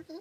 Okay.